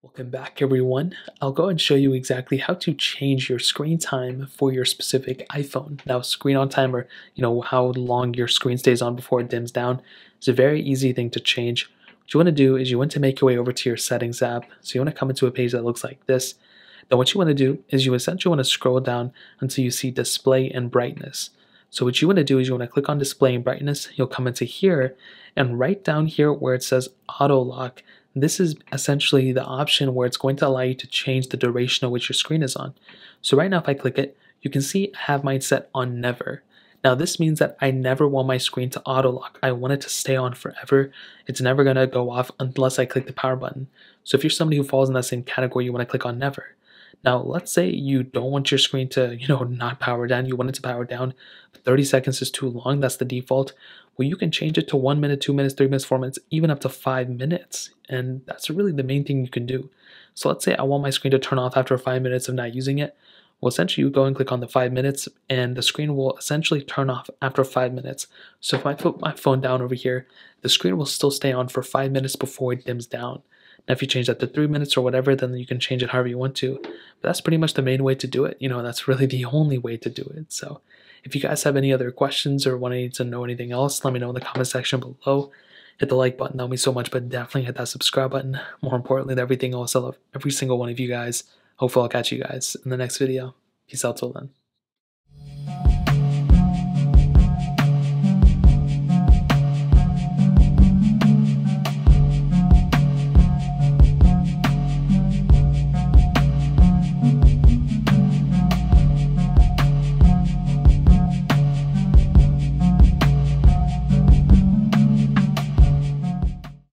Welcome back everyone. I'll go and show you exactly how to change your screen time for your specific iPhone. Now screen on time or you know how long your screen stays on before it dims down is a very easy thing to change. What you want to do is you want to make your way over to your settings app. So you want to come into a page that looks like this. Then what you want to do is you essentially want to scroll down until you see display and brightness. So what you want to do is you want to click on display and brightness. You'll come into here and right down here where it says auto lock, this is essentially the option where it's going to allow you to change the duration of which your screen is on. So right now if I click it, you can see I have mine set on never. Now this means that I never want my screen to auto lock. I want it to stay on forever. It's never gonna go off unless I click the power button. So if you're somebody who falls in that same category, you wanna click on never. Now let's say you don't want your screen to, you know, not power down, you want it to power down, 30 seconds is too long, that's the default well, you can change it to one minute, two minutes, three minutes, four minutes, even up to five minutes. And that's really the main thing you can do. So let's say I want my screen to turn off after five minutes of not using it. Well, essentially, you go and click on the five minutes, and the screen will essentially turn off after five minutes. So if I put my phone down over here, the screen will still stay on for five minutes before it dims down. Now, if you change that to three minutes or whatever, then you can change it however you want to. But that's pretty much the main way to do it. You know, that's really the only way to do it. So if you guys have any other questions or want to know anything else, let me know in the comment section below. Hit the like button, that would mean so much, but definitely hit that subscribe button. More importantly than everything else, I love every single one of you guys. Hopefully I'll catch you guys in the next video. Peace out till then.